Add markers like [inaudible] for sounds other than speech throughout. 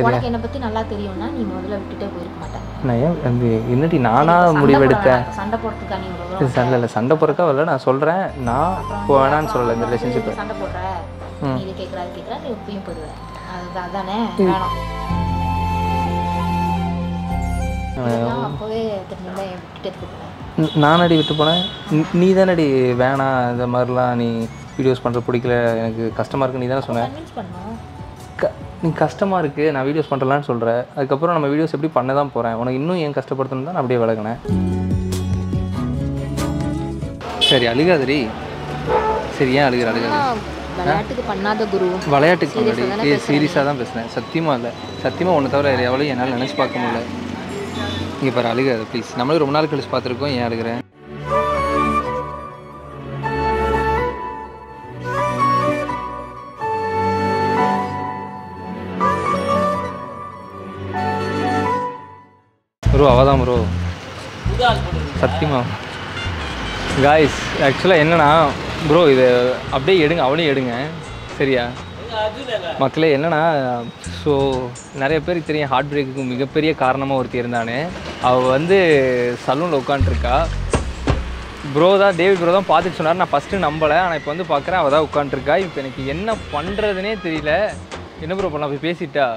உனக்கு என்னை பத்தி நல்லா தெரியும்னா நீ முதல்ல விட்டுட்டே போயிருக்க மாட்டேன் நான் ஏன்? வந்து என்னடி நானா சண்டை முடிவெடுத்தேன் சண்டை போடுறதுக்கா நீ சண்டை இல்லை சண்டை போறக்கா வரல நான் சொல்கிறேன் நான் இப்போ வேணான்னு சொல்லலை இந்த ரிலேஷன்ஷிப் சண்டை போடுற. நீ இது கேட்குற அது கேட்குற நீ எப்பயும் போயிடுவ அது அதானே? வேணாம். இதெல்லாம் அப்போவே தெரிஞ்சிருந்தா என் விட்டுட்டே இருக்க நானடி விட்டு போனேன். நீ- தானடி வேணாம் இந்த மாதிரிலாம் நீ வீடியோஸ் பண்ணுறது பிடிக்கல எனக்கு கஷ்டமாக இருக்கு நீ தானே சொன்ன. கன்வின்ஸ் பண்ணும் க நீ கஷ்டமாக இருக்குது நான் வீடியோஸ் பண்ணுறலான்னு சொல்கிற அதுக்கப்புறம் நம்ம வீடியோஸ் எப்படி பண்ண தான் போகிறேன் உனக்கு இன்னும் ஏன் கஷ்டப்படுத்தணும் தான் நான் அப்படியே விலகினேன். சரி அழுகாதடி. சரி ஏன் அழுகிற அழுகாது? விளையாட்டுக்கு பண்ணாத குரு. விளையாட்டுக்கு முன்னாடி ஏ சீரியஸாக தான் பேசுனேன். சத்தியமாக இல்லை. சத்தியமாக ஒன்று தவிர எவ்வளோ என்னால் நினச்சி பார்க்க முடியல. இங்கே பாரு அழுகாது ப்ளீஸ் நம்மளே ரொம்ப நாள் கழிச்சு பார்த்துருக்கோம். ஏன் அழுகிறேன் ப்ரோ அவதான் ப்ரோ சத்தியமா. காய்ஸ் ஆக்சுவலாக என்னன்னா ப்ரோ இது அப்படியே எடுங்க அவளையும் எடுங்க. சரியா? மக்களே என்னன்னா ஸோ நிறைய பேருக்கு தெரியும் ஹார்ட் பிரேக்குக்கு மிகப்பெரிய காரணமாக ஒருத்தி இருந்தானே. அவள் வந்து சலூனில் உட்காந்துருக்கா ப்ரோ தான் டேவிட் ப்ரோ தான் பார்த்துட்டு சொன்னார். நான் ஃபஸ்ட்டு நம்பலை ஆனால் இப்போ வந்து பார்க்குறேன் அவள் தான் உட்காந்துருக்கா இப்போ எனக்கு என்ன பண்ணுறதுனே தெரியல. என்ன ப்ரோ பண்ண போய் பேசிட்டா?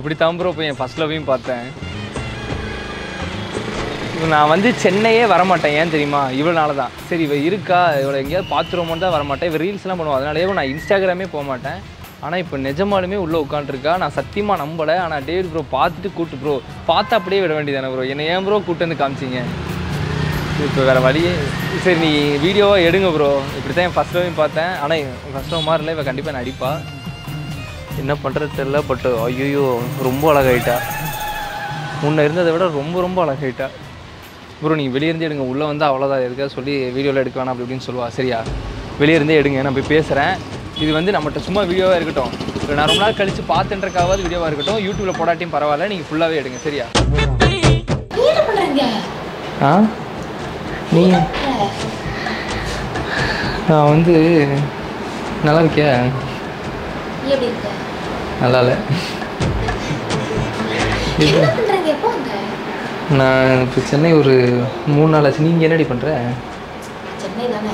இப்படி தான் ப்ரோ போய் என் ஃபஸ்ட் லவ்வையும் பார்த்தேன். நான் வந்து சென்னையே வரமாட்டேன் ஏன் தெரியுமா? இவ்வளோ நாள் தான் சரி இவள் இருக்கா? இவளை எங்கேயாவது பார்த்துருவோம்னு தான் வரமாட்டேன். இவள் ரீல்ஸ்லாம் பண்ணுவோம் அதனாலேயே நான் இன்ஸ்டாகிராமே போக மாட்டேன். ஆனால் இப்போ நிஜமாலுமே உள்ளே உட்காந்துருக்கா நான் சத்தியமாக நம்பலை. ஆனால் டேவிட் ப்ரோ பார்த்துட்டு கூட்டு ப்ரோ பார்த்து அப்படியே விட வேண்டியதானே ப்ரோ என்னை ஏன் ப்ரோ கூட்டு வந்து காமிச்சிங்க? இப்போ வேறு வழியே சரி நீ வீடியோவாக எடுங்க ப்ரோ இப்படி தான் என் ஃபஸ்ட் லவ்வையும் பார்த்தேன். ஆனால் ஃபஸ்ட் லவ் மாதிரி இல்லை இவ கண்டிப்பாக அடிப்பா. என்ன பண்ணுறது தெரில பட் ஐயோ ரொம்ப அழகாயிட்டா. முன்ன இருந்ததை விட ரொம்ப ரொம்ப அழகாயிட்டா. ப்ரோ நீங்கள் வெளியே இருந்து எடுங்க. உள்ளே வந்து அவ்வளோதான் எதுக்காக சொல்லி வீடியோவில் எடுக்க வேணாம் அப்படி இப்படின்னு சொல்லுவா. சரியா? வெளியே இருந்தே எடுங்க. நான் போய் பேசுகிறேன் இது வந்து நம்மகிட்ட சும்மா வீடியோவாக இருக்கட்டும். நான் ரொம்ப நாள் கழித்து பார்த்துன்றக்காவது வீடியோவாக இருக்கட்டும். யூடியூப்பில் போடாட்டியும் பரவாயில்ல. நீங்கள் ஃபுல்லாகவே எடுங்க. சரியா? ஆ? நீ? நான் வந்து நல்லா இருக்கியா? இருக்க? நல்லா இல்லை என்ன பண்றீங்க எப்போ அங்க நான் இப்போ சென்னை ஒரு மூணு நாள் ஆச்சு. நீங்கள் என்னடி பண்ணுற சென்னை தானே.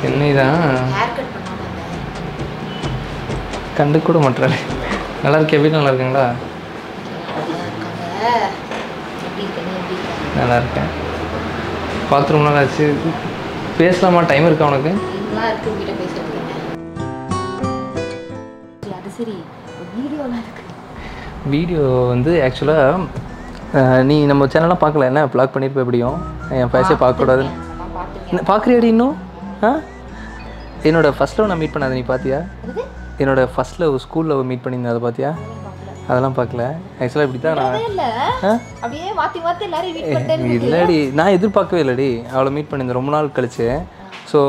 சென்னை தான். கண்டு கூட மாட்டாரு நல்லா இருக்கே வீடு நல்லா இருக்குங்களா? நல்லா இருக்கேன். பார்த்து ரொம்ப நாள் ஆச்சு பேசலாமா? டைம் இருக்கா உனக்கு? வீடியோ வந்து ஆக்சுவலாக நீ நம்ம சேனல்லாம் பார்க்கல என்ன? ப்ளாக் பண்ணியிருப்ப எப்படியும்? என் ஃபேஸே பார்க்கக்கூடாது பார்க்குறியாடி இன்னும்? ஆ? என்னோட ஃபஸ்ட் லவ் நான் மீட் பண்ணாத நீ பார்த்தியா? என்னோட ஃபஸ்ட் லவ் ஸ்கூலில் மீட் பண்ணியிருந்தேன் அதை பார்த்தியா? அதெல்லாம் பார்க்கல. ஆக்சுவலாக இப்படி தான் நான் இல்லடி நான் எதிர்பார்க்கவே இல்லடி. அவளை மீட் பண்ணியிருந்தேன் ரொம்ப நாள் கழிச்சு. ஸோ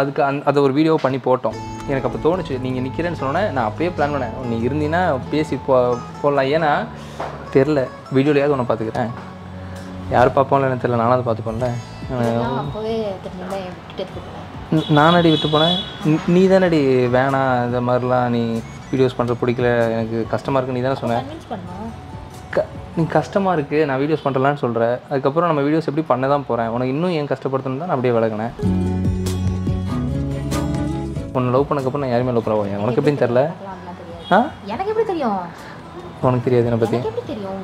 அதுக்கு அந் அதை ஒரு வீடியோ பண்ணி போட்டோம். எனக்கு அப்போ தோணுச்சு நீங்கள் நிற்கிறேன்னு சொன்னோன்னே நான் அப்பயே பிளான் பண்ணேன். நீ இருந்தீங்கன்னா பேசி போ போடலாம். ஏன்னா தெரில வீடியோலையாவது உன்னை பார்த்துக்கிறேன் யார் பார்ப்போம்ல எனக்கு தெரியல நானும் அதை பார்த்துப்போம்ல நானடி விட்டு போனேன்? நீ- தானடி வேணாம் இந்த மாதிரிலாம் நீ வீடியோஸ் பண்ணுற பிடிக்கல எனக்கு கஷ்டமாக இருக்கு நீ தானே சொன்ன. கன்வின்ஸ் பண்ணும் க நீ கஷ்டமாக இருக்குது நான் வீடியோஸ் பண்ணுறலான்னு சொல்கிற அதுக்கப்புறம் நம்ம வீடியோஸ் எப்படி பண்ண தான் போகிறேன் உனக்கு இன்னும் ஏன் கஷ்டப்படுத்தணும் தான் நான் அப்படியே விலகினேன். உன்னை லவ் பண்ணக்கப்புறம் நான் யாருமே லவ் பண்ண உனக்கு எப்படின்னு தெரில ஆ? எனக்கு எப்படி தெரியும்? உனக்கு தெரியாது என்னை பற்றி எனக்கு எப்படி தெரியும்?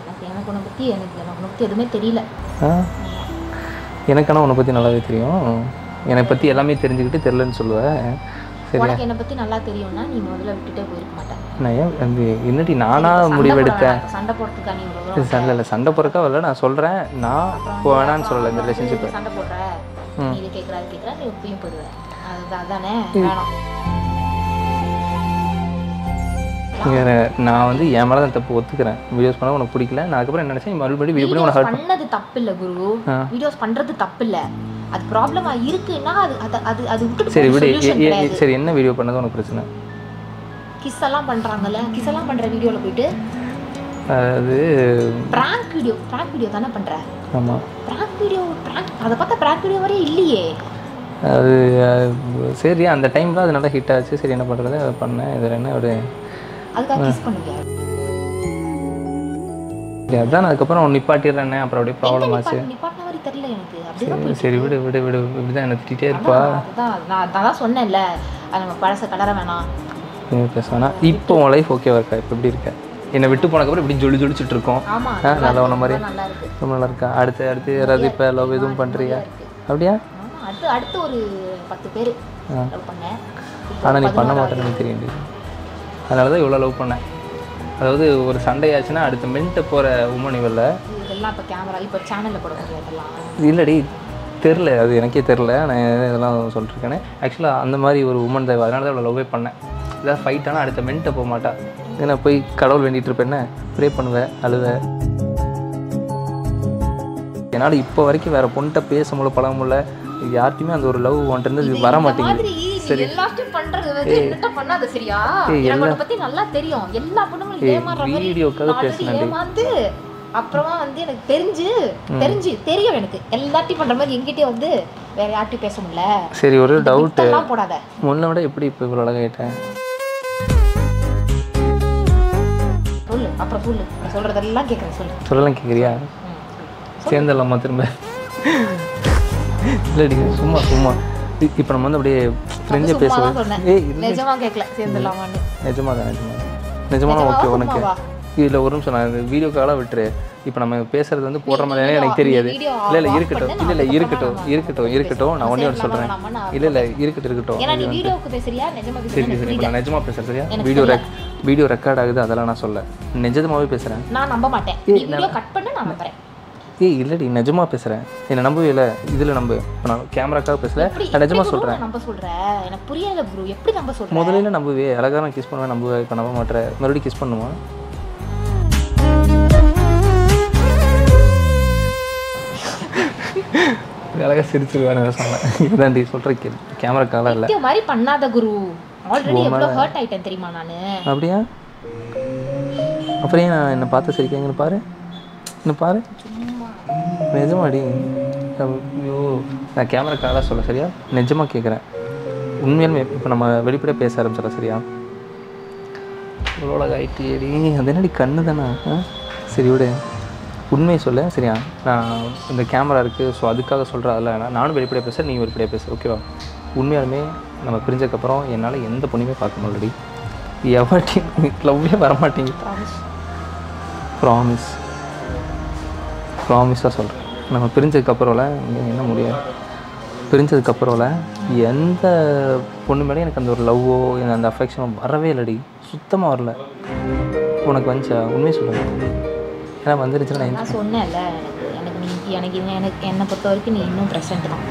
எனக்கு எனக்கு உன்னை பத்தி எனக்கு எனக்கு உன்னை பத்தி எதுவுமே தெரியல. ஆ? எனக்கான உன்னை பற்றி நல்லாவே தெரியும். என்னை பற்றி எல்லாமே தெரிஞ்சுக்கிட்டு தெரிலன்னு சொல்லுவேன் சரி உனக்கு என்னை பத்தி நல்லா தெரியும்னா நீ முதல்ல விட்டுட்டே போயிருக்க மாட்டேன் நான் ஏன் என்னடி நானாக முடிவெடுத்தேன் சண்டை போடுறதுக்கா நீ சண்டை இல்லை. சண்டை போகிறக்கா வரல. நான் சொல்கிறேன் நான் வேணான்னு சொல்லலை இந்த ரிலேஷன்ஷிப் சண்டை போடுற? நீ இது கேட்குற நீ எப்பயும் போயிடுவ அது அதானே வேணாம். நான் வந்து என் மேலே தான் தப்பு ஒத்துக்கிறேன். வீடியோஸ் பண்ண உனக்கு பிடிக்கல. நான் அதுக்கப்புறம் என்ன நினச்சேன்? மறுபடியும் வீடியோ பண்ணி உனக்கு பண்ணது தப்பு இல்ல குரு. வீடியோஸ் பண்றது தப்பு இல்ல அது ப்ராப்ளமா இருக்குன்னா அது அது அது அது விட்டுட்டு சரி விடு. சரி என்ன வீடியோ பண்ணது? உனக்கு பிரச்சனை? கிஸ் எல்லாம் பண்றாங்கல்ல? கிஸ் எல்லாம் பண்ற வீடியோல போயிட்டு? அது பிராங்க் வீடியோ பிராங்க் வீடியோ தானே பண்ற? ஆமாம் பிராங்க் வீடியோ பிராங்க் அதை பார்த்தா பிராங்க் வீடியோ வரையும் இல்லையே. அது சரி அந்த டைமில் அது நல்லா ஹிட் ஆச்சு. சரி என்ன பண்ணுறது அதை பண்ணேன். இதில் என்ன ஒரு அதான் அதுக்கப்புறம் அவன் நிப்பாட்டிடுறேன்னே. அப்புறம் அப்படியே ப்ராப்ளம் ஆச்சு. சரி, சரி விடு விடு விடு. இப்படிதான் என்ன திட்டிகிட்டே இருப்பா. நான் தான் சொன்னேன்ல. அது நம்ம பழச கலர வேணாம். நீ பேச வேணாம். இப்போ உன் லைஃப் ஓகேவா இருக்கா? இப்போ எப்படி இருக்க? என்னை விட்டு போனதுக்கப்புறம் இப்படி ஜொலி ஜொலிச்சுட்டு இருக்கோம். நல்லா உன மாதிரி. ரொம்ப நல்லா இருக்கா? அடுத்து அடுத்து யாராவது இப்போ லவ் எதுவும் பண்ணுறியா அப்படியா? அடுத்து அடுத்து ஒரு பத்து பேர். லவ் பண்ணேன் ஆனால் நீ பண்ண மாட்டேன்னு தெரியும் அதனால தான் இவ்வளோ லவ் பண்ணேன். அதாவது ஒரு சண்டை ஆச்சுன்னா அடுத்த மினிட்டை போகிற உமன் இவல்ல இதெல்லாம் இப்போ கேமரா இப்போ சேனலில் போட முடியாது இல்லடி தெரில அது எனக்கே தெரில நான் இதெல்லாம் சொல்லிருக்கேனே ஆக்சுவலாக அந்த மாதிரி ஒரு உமன் தேவை அதனால தான் இவ்வளோ லவ்வே பண்ணேன். ஏதாவது ஃபைட் ஆனால் அடுத்த மினிட்டை போக மாட்டா. ஏன்னா போய் கடவுள் வேண்டிகிட்டு இருப்பேன் ப்ரே பண்ணுவேன் அழுவேன் என்னால் இப்போ வரைக்கும் வேறு பொண்ணுகிட்ட பேச முடியல பழக முடியல யார்ட்டையுமே அந்த ஒரு லவ் வந்துட்டு இது வர மாட்டேங்குது. நீ எல்லாத்தையும் பண்றது வந்து என்னட்ட பண்ணாத சரியா? எனக்கு பத்தி நல்லா தெரியும். எல்லா பொண்ணுங்களும் ஏய், ஏமாறுற மாதிரி வீடியோக்காக பேசுனேன்டி. ஏமாந்து அப்புறமா வந்து எனக்கு தெரிஞ்சு தெரிஞ்சு தெரியும் எனக்கு. எல்லாத்தையும் பண்ற மாதிரி எங்கிட்டே வந்து வேற யார்ட்டையும் பேச முடியல. சரி ஒரு எல்லாம் போடாத. முன்ன விட எப்படி இப்போ இவ்வளோ அழகாயிட்டேன் சொல்லு அப்புறம் சொல்லு. சொல்றதெல்லாம் கேட்கறேன் சொல்லு. சொல்லலாம் கேட்குறியா. சேர்ந்துடலாமா திரும்ப? இல்லடி சும்மா சும்மா. இப்போ நம்ம வந்து அப்படியே ஃப்ரெண்டே சும்மா தான் பேசுவோம். ஏய் இல்லை நிஜமா கேட்கல சேர்ந்துடலாமான்னு. நிஜமா தான் நிஜமா? தான் நிஜமான ஓகே உனக்கு? இதில் ஒரு நிமிஷம் நான் இந்த வீடியோக்காக விட்டுரு. இப்போ நம்ம பேசுறது வந்து போடுற மாதிரியானே எனக்கு தெரியாது. இல்லை இல்லை இருக்கட்டும். இல்லை இல்லை இருக்கட்டும் இருக்கட்டும் இருக்கட்டும். நான் ஒன்றே ஒன்று சொல்கிறேன் இல்லை இல்லை இருக்கட்டும் இருக்கட்டும். சரி சரி நான் நிஜமா பேசுகிறேன் சரியா வீடியோ ரெக் வீடியோ ரெக்கார்ட் ஆகுது அதெல்லாம் நான் சொல்ல. நிஜமாவே பேசுகிறேன் நான் நம்ப மாட்டேன். ஏய் இல்லடி நிஜமா பேசுகிறேன் என்னை நம்பவே இல்லை. இதில் நம்பு. இப்போ நான் கேமராக்காக பேசல. நான் நிஜமா சொல்கிறேன் நம்ப சொல்ற? எனக்கு புரியல ப்ரோ எப்படி நம்ப சொல்ற? முதல்ல நம்புவே? அழகாக நான் கிஸ் பண்ணுவேன் நம்புவேன் இப்போ நம்ப மாட்டேன் மறுபடியும் கிஸ் பண்ணுமா? [laughs] அழகாக சிரிச்சிருவேன் சொன்னேன். [laughs] இதாண்டி சொல்கிற கே கேமராக்காக இல்லை. இந்த மாதிரி பண்ணாத குரு. ஆல்ரெடி எவ்வளவு ஹர்ட் ஆயிட்டேன் தெரியுமா நானு? அப்படியா? அப்புறம் நான் என்னை பார்த்து சிரிக்கங்கன்னு பாரு. இன்னும் பாரு. நிஜமாடி? ஐயோ நான் கேமராக்காக சொல்ல சரியா? நிஜமாக கேட்குறேன். உண்மையாலுமே இப்போ நம்ம வெளிப்படையாக பேச ஆரம்பிச்சிடலாம் சரியா? இவ்வளோ ஆயிட்டியடி அது என்னடி கண்ணு தானே? ஆ? சரி விடு. உண்மையை சொல்ல சரியா? நான் இந்த கேமரா இருக்குது ஸோ அதுக்காக சொல்கிறேன் அதில் வேணாம் நானும் வெளிப்படையாக பேசுகிறேன் நீ வெளிப்படையாக பேசு ஓகேவா உண்மையாலுமே நம்ம பிரிஞ்சதுக்கப்புறம் என்னால் எந்த பொண்ணுமே பார்க்க முடியலடி. எவட்டி லவ்வே வரமாட்டேங்குது. ப்ராமிஸ் ப்ராமிஸாக சொல்கிறேன் நம்ம பிரிஞ்சதுக்கப்புறம்ல என்ன முடியாது பிரிஞ்சதுக்கப்புறம்ல எந்த பொண்ணு மேலேயும் எனக்கு அந்த ஒரு லவ்வோ அந்த அஃபெக்ஷனோ வரவே இல்லடி. சுத்தமாக வரல. உனக்கு வந்துச்சா? உண்மையை சொல்லுங்க ஏன்னா வந்துருச்சுன்னா நான் சொன்னேன்ல எனக்கு எனக்கு நீ எனக்கு என்னை பொறுத்த வரைக்கும் நீ இன்னும் ப்ரெசென்ட் தான்.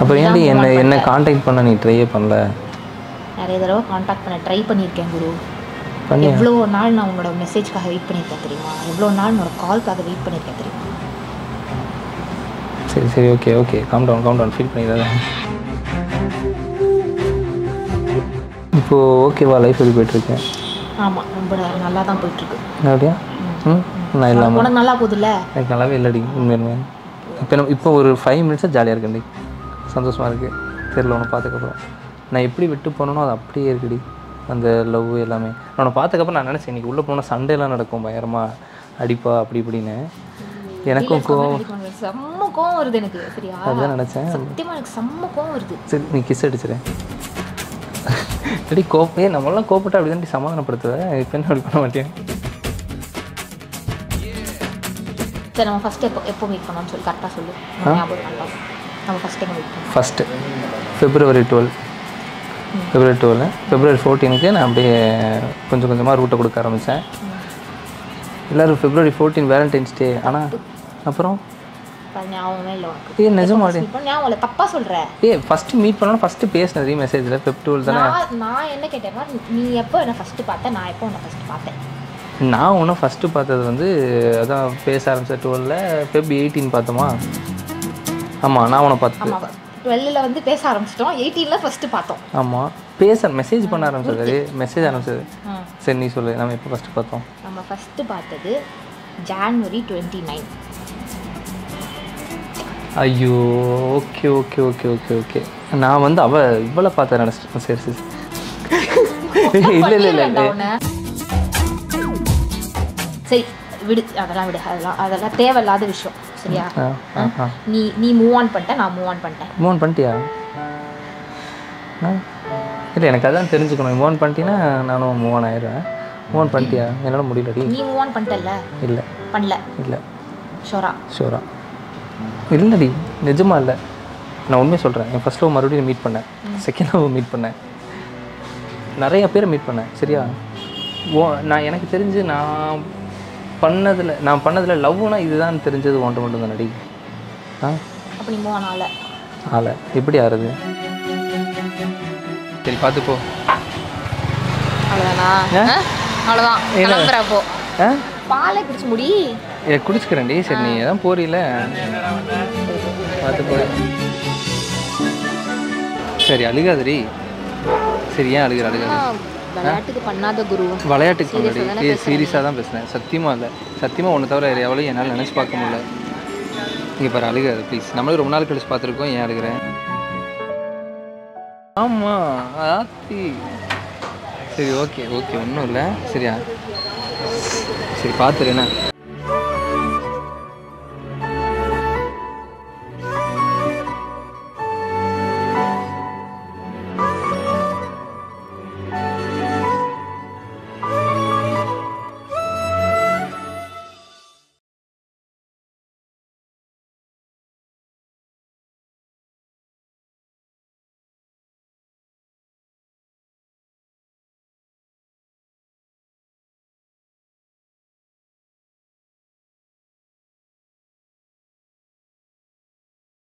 அப்புறம் ஏன்டி என்ன என்ன காண்டாக்ட் பண்ண நீ ட்ரையே பண்ணல? நிறைய தடவை காண்டாக்ட் பண்ண ட்ரை பண்ணியிருக்கேன் குரு. எவ்வளோ நாள் நான் உன்னோட மெசேஜ்க்காக வெயிட் பண்ணியிருக்கேன் தெரியுமா? எவ்வளோ நாள் உன்னோட கால்க்காக வெயிட் பண்ணியிருக்கேன் தெரியுமா? சரி சரி okay okay calm down calm down feel பண்ணிடாத. இப்போது ஓகேவா லைஃப் எப்படி போயிட்டுருக்கேன் ஆமாம் ரொம்ப நல்லா தான் போயிட்டுருக்கு. அப்படியா? ம்? நான் இல்லாமல் உனக்கு நல்லா போகுதுல்ல? எனக்கு நல்லாவே இல்லடி உண்மையுமே இப்போ நம்ம இப்போ ஒரு ஃபைவ் மினிட்ஸாக ஜாலியாக இருக்குடி சந்தோஷமாக இருக்குது தெரியல உன்னை பார்த்ததுக்கப்புறம். நான் எப்படி விட்டு போனனோ அது அப்படியே இருக்குடி. அந்த லவ் எல்லாமே. நான் உன்னை பார்த்ததுக்கப்புறம் நான் நினச்சேன் இன்னைக்கு உள்ளே போனால் சண்டையெல்லாம் நடக்கும் பயங்கரமாக அடிப்பா அப்படி இப்படின்னு. எனக்கும் கோவம். செம்ம கோவம் வருது எனக்கு. சரியா அதுதான் நினச்சேன். சத்தியமா எனக்கு செம்ம கோவம் வருது. சரி நீ கிஸ் அடிச்சிடேன் அடி கோப்பே நம்மளாம் கோப்பட்டா அப்படி தான் சமாதானப்படுத்துவேன் இப்போ என்ன அப்படி பண்ண மாட்டேன் சரி நம்ம ஃபர்ஸ்ட் எப்போ எப்போ மீட் பண்ணோம்னு சொல்லி. கரெக்டாக சொல்லு. ஞாபகம்? நம்ம ஃபர்ஸ்ட் எங்கே மீட் பண்ணோம்? First February twelve February twelve February ஃபோர்டீனுக்கு நான் அப்படியே கொஞ்சம் கொஞ்சமாக ரூட்டை கொடுக்க ஆரம்பித்தேன் எல்லோரும் ஃபெப்ரவரி ஃபோர்டீன் வேலண்டைன்ஸ் டே ஆனால் அப்புறம்? ஏ நிஜமாடி ஏ ஃபஸ்ட்டு மீட் பண்ணோன்னா ஃபஸ்ட்டு பேசினது மெசேஜில் ஃபெப் டுவெல் தானே? நான் என்ன கேட்டேன்னா நீ எப்போ என்ன ஃபர்ஸ்ட் பார்த்த? நான் எப்போ உன்னை ஃபர்ஸ்ட் பார்த்தேன்? நான் ஒன்றும் ஃபஸ்ட்டு பார்த்தது வந்து அதான் பேச ஆரம்பித்த டுவெலில் ஃபெப் எயிட்டீன் பார்த்தோமா? ஆமாம் நான் உன்னை பார்த்து டுவெல்லில் வந்து பேச ஆரம்பிச்சிட்டோம். எயிட்டீனில் ஃபர்ஸ்ட் பார்த்தோம். ஆமாம் பேச மெசேஜ் பண்ண ஆரம்பிச்சது. மெசேஜ் ஆரம்பிச்சது. சரி நீ சொல்லு. நம்ம எப்போ ஃபஸ்ட்டு பார்த்தோம்? நம்ம ஃபஸ்ட்டு பார்த்தது ஜான்வரி டுவெண்ட்டி நைன் ஐயோ okay okay okay okay okay. நான் வந்து அவ இவ்வளோ பார்த்த நினச்சிட்டேன். சரி சரி இல்லை இல்லை இல்லை. சரி விடு அதெல்லாம் விடு அதெல்லாம் அதெல்லாம் தேவையில்லாத விஷயம் சரியா? நீ நீ மூவ் ஆன் பண்ணிட்ட நான் மூவ் ஆன் பண்ணிட்டேன். மூவ் பண்ணிட்டியா? ஆ? இல்லை எனக்கு அதான் தெரிஞ்சுக்கணும். மூவ் பண்ணிட்டீங்கன்னா நானும் மூவ் ஆன் ஆயிடுவேன். மூவ் பண்ணிட்டியா? என்னால் முடியலடி. நீ மூவ் ஆன் பண்ணிட்டல இல்லை. பண்ணல? இல்லை. ஷோரா? ஷூரா. இல்லைடி நிஜமா இல்லை. நான் உண்மையை சொல்கிறேன் என் ஃபஸ்ட் லவ் மறுபடியும் மீட் பண்ணேன். செகண்ட் லவ் மீட் பண்ணேன். நிறைய பேரை மீட் பண்ணேன் சரியா? ஓ நான் எனக்கு தெரிஞ்சு நான் பண்ணதில் நான் பண்ணதில் லவ்னா இதுதான் தெரிஞ்சது ஒன்று மட்டும் தான் நடி ஆ? அப்ப நீ மூவ் ஆன் ஆகல. ஆளை எப்படி ஆறுது? சரி பார்த்து போ. அவ்வளோதானா? அவ்வளோதான் கிளம்புற அப்போ ஆ? பாலை குடிச்சு முடி. ஏ குடிச்சுக்கிறேன்டி. சரி நீ தான் போறீல பார்த்து போய் சரி அழுகாதடி. சரி ஏன் அழுகிற? அழுகாது. விளையாட்டுக்கு பண்ணாத குரு. விளையாட்டுக்கு முன்னாடி சீரியஸாக தான் பேசுனேன். சத்தியமாக இல்லை. சத்தியமாக ஒன்று தவிர எவ்வளோ என்னால் நினச்சி பார்க்க முடியல. இங்கே பாரு அழுகாது ப்ளீஸ் நம்மளும் ரொம்ப நாள் கழிச்சு பார்த்துருக்கோம் ஏன் அழுகிறேன் ஆமாம் ஆத்தி. சரி ஓகே ஓகே ஒன்றும் இல்லை. சரியா? சரி பார்த்துரு என்ன?